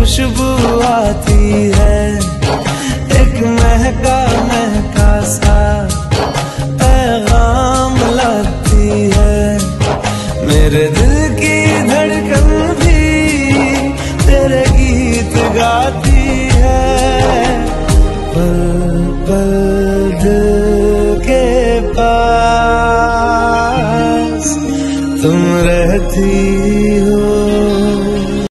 खुशबू आती है। एक महका महका सा पैगाम लाती है। मेरे दिल की धड़कन भी तेरे गीत गाती है। पल पल दिल के पास तुम रहती